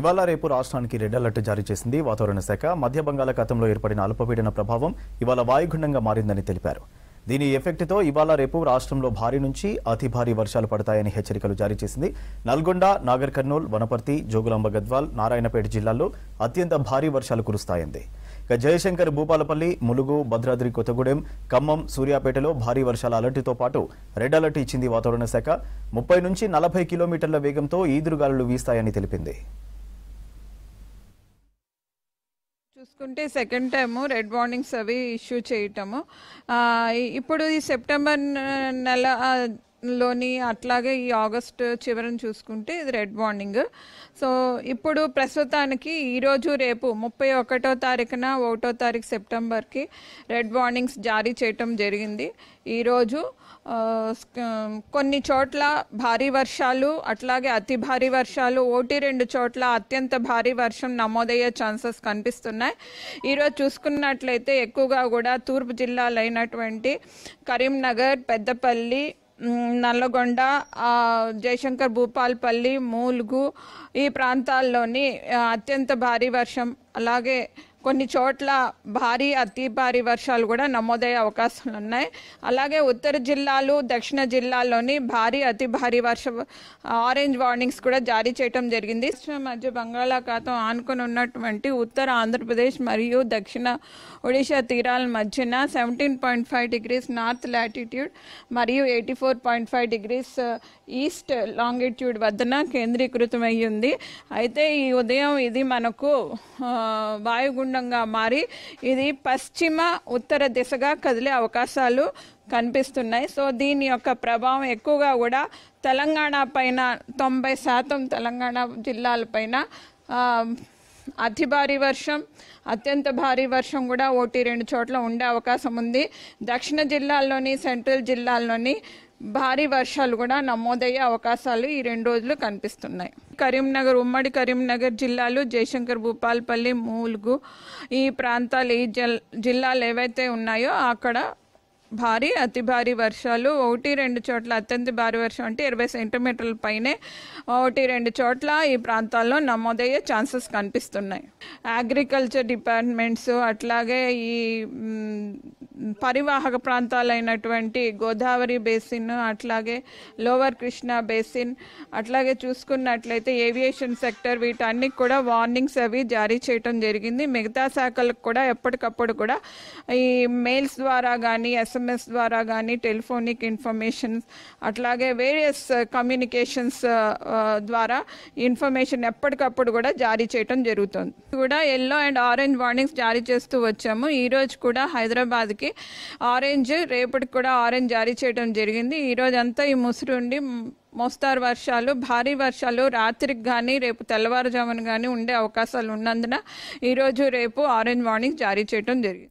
ఇవాళ రేపు రాష్ట్రానికి రెడ్ అలర్ట్ జారీ చేసింది వాతావరణ శాఖ. మధ్య బంగాళాఖాతంలో ఏర్పడిన అల్పపీడన ప్రభావం ఇవాళ వాయుగుండంగా మారిందని తెలిపారు. దీని ఎఫెక్ట్తో ఇవాళ రేపు రాష్ట్రంలో భారీ నుంచి అతి భారీ వర్షాలు పడతాయని హెచ్చరికలు జారీ చేసింది. నల్గొండ నాగర్ కర్నూల్ వనపర్తి జోగులాంబ గద్వాల్ నారాయణపేట జిల్లాల్లో అత్యంత భారీ వర్షాలు కురుస్తాయంది. ఇక జయశంకర్ భూపాలపల్లి ములుగు భద్రాద్రి కొత్తగూడెం ఖమ్మం సూర్యాపేటలో భారీ వర్షాల అలర్టుతో పాటు రెడ్ అలర్ట్ ఇచ్చింది వాతావరణ శాఖ. ముప్పై నుంచి నలభై కిలోమీటర్ల వేగంతో ఈదురుగాలులు వీస్తాయని తెలిపింది. చూసుకుంటే సెకండ్ టైము రెడ్ వార్నింగ్స్ అవి ఇష్యూ చేయటము. ఇప్పుడు ఈ సెప్టెంబర్ నెల లోని అట్లాగే ఈ ఆగస్ట్ చివరిని చూసుకుంటే ఇది రెడ్ వార్నింగ్. సో ఇప్పుడు ప్రస్తుతానికి ఈరోజు రేపు ముప్పై ఒకటో తారీఖున ఒకటో తారీఖు సెప్టెంబర్కి రెడ్ వార్నింగ్స్ జారీ చేయటం జరిగింది. ఈరోజు కొన్ని చోట్ల భారీ వర్షాలు అట్లాగే అతి భారీ వర్షాలు ఓటి రెండు చోట్ల అత్యంత భారీ వర్షం నమోదయ్యే ఛాన్సెస్ కనిపిస్తున్నాయి. ఈరోజు చూసుకున్నట్లయితే ఎక్కువగా కూడా తూర్పు జిల్లాలైనటువంటి కరీంనగర్ పెద్దపల్లి నల్లగొండ జయశంకర్ భూపాల్పల్లి మూలుగు ఈ ప్రాంతాల్లోని అత్యంత భారీ వర్షం. అలాగే కొన్ని చోట్ల భారీ అతి భారీ వర్షాలు కూడా నమోదయ్యే అవకాశాలు ఉన్నాయి. అలాగే ఉత్తర జిల్లాలు దక్షిణ జిల్లాల్లోని భారీ అతి భారీ వర్ష ఆరెంజ్ వార్నింగ్స్ కూడా జారీ చేయడం జరిగింది. మధ్య బంగాళాఖాతం ఆనుకొని ఉన్నటువంటి ఉత్తర ఆంధ్రప్రదేశ్ మరియు దక్షిణ ఒడిశా తీరాల మధ్యన seventeen point five degrees north latitude మరియు eighty four point five degrees uh, east longitude వద్దన కేంద్రీకృతమై ఉంది. అయితే ఈ ఉదయం ఇది మనకు uh, వాయుగుండ వాయుగుండంగా మారి ఇది పశ్చిమ ఉత్తర దిశగా కదిలే అవకాశాలు కనిపిస్తున్నాయి. సో దీని యొక్క ప్రభావం ఎక్కువగా కూడా తెలంగాణ పైన తొంభై శాతం తెలంగాణ జిల్లాలపైన అతి భారీ వర్షం అత్యంత భారీ వర్షం కూడా ఒకటి రెండు చోట్ల ఉండే అవకాశం ఉంది. దక్షిణ జిల్లాల్లోని సెంట్రల్ జిల్లాల్లోని భారీ వర్షాలు కూడా నమోదయ్యే అవకాశాలు ఈ రెండు రోజులు కనిపిస్తున్నాయి. కరీంనగర్ ఉమ్మడి కరీంనగర్ జిల్లాలు జయశంకర్ భూపాల్పల్లి మూలుగు ఈ ప్రాంతాలు ఈ జిల్ జిల్లాలు ఏవైతే ఉన్నాయో అక్కడ భారీ అతి భారీ వర్షాలు ఒకటి రెండు చోట్ల అత్యంత భారీ వర్షం అంటే ఇరవై సెంటీమీటర్ల పైనే ఒకటి రెండు చోట్ల ఈ ప్రాంతాల్లో నమోదయ్యే ఛాన్సెస్ కనిపిస్తున్నాయి. అగ్రికల్చర్ డిపార్ట్మెంట్స్ అట్లాగే ఈ పరివాహక ప్రాంతాలైనటువంటి గోదావరి బేసిన్ అట్లాగే లోవర్ కృష్ణా బేసిన్ అట్లాగే చూసుకున్నట్లయితే ఏవియేషన్ సెక్టర్ వీటన్నికి కూడా వార్నింగ్స్ అవి జారీ చేయటం జరిగింది. మిగతా శాఖలకు కూడా ఎప్పటికప్పుడు కూడా ఈ మెయిల్స్ ద్వారా కానీ ఎస్ఎంఎస్ ద్వారా కానీ టెలిఫోనిక్ ఇన్ఫర్మేషన్ అట్లాగే వేరియస్ కమ్యూనికేషన్స్ ద్వారా ఇన్ఫర్మేషన్ ఎప్పటికప్పుడు కూడా జారీ చేయటం జరుగుతుంది. కూడా ఎల్లో అండ్ ఆరెంజ్ వార్నింగ్స్ జారీ చేస్తూ వచ్చాము. ఈ రోజు కూడా హైదరాబాద్కి ఆరెంజ్ రేపటికి కూడా ఆరెంజ్ జారీ చేయడం జరిగింది. ఈ రోజంతా ఈ ముసురు ఉండి మోస్తారు వర్షాలు భారీ వర్షాలు రాత్రికి కానీ రేపు తెల్లవారుజామున కానీ ఉండే అవకాశాలు ఉన్నందున ఈరోజు రేపు ఆరెంజ్ వార్నింగ్ జారీ చేయడం జరిగింది.